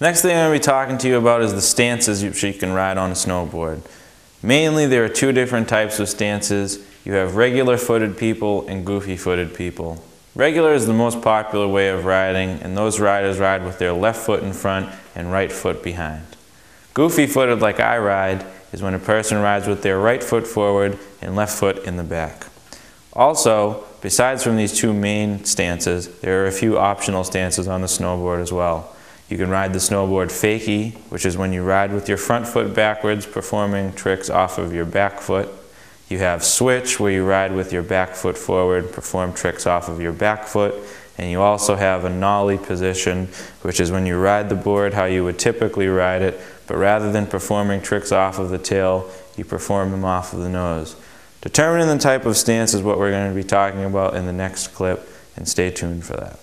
Next thing I'm going to be talking to you about is the stances you, can ride on a snowboard. Mainly there are two different types of stances. You have regular footed people and goofy footed people. Regular is the most popular way of riding and those riders ride with their left foot in front and right foot behind. Goofy footed like I ride is when a person rides with their right foot forward and left foot in the back. Also, besides from these two main stances, there are a few optional stances on the snowboard as well. You can ride the snowboard fakie, which is when you ride with your front foot backwards, performing tricks off of your back foot. You have switch, where you ride with your back foot forward, perform tricks off of your back foot. And you also have a nollie position, which is when you ride the board how you would typically ride it, but rather than performing tricks off of the tail, you perform them off of the nose. Determining the type of stance is what we're going to be talking about in the next clip, and stay tuned for that.